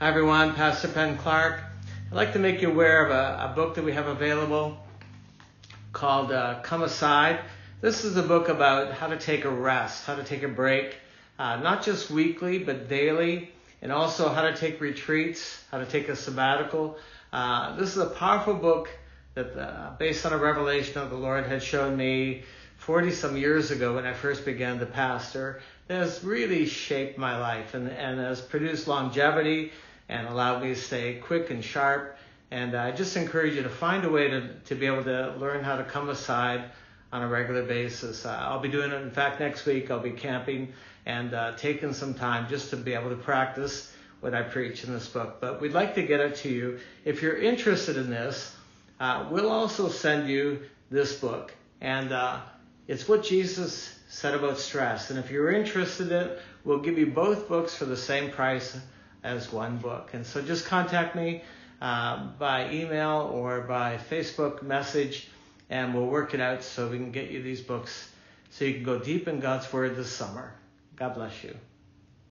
Hi everyone, Pastor Penn Clark. I'd like to make you aware of a, a book that we have available called uh, Come Aside. This is a book about how to take a rest, how to take a break, uh, not just weekly, but daily, and also how to take retreats, how to take a sabbatical. Uh, this is a powerful book that, uh, based on a revelation of the Lord, had shown me 40 some years ago when I first began to pastor, that has really shaped my life and, and has produced longevity and allowed me to stay quick and sharp. And I just encourage you to find a way to, to be able to learn how to come aside on a regular basis. Uh, I'll be doing it, in fact, next week. I'll be camping and uh, taking some time just to be able to practice what I preach in this book. But we'd like to get it to you. If you're interested in this, uh, we'll also send you this book. And uh, it's what Jesus said about stress. And if you're interested in it, we'll give you both books for the same price as one book. And so just contact me uh, by email or by Facebook message, and we'll work it out so we can get you these books so you can go deep in God's Word this summer. God bless you.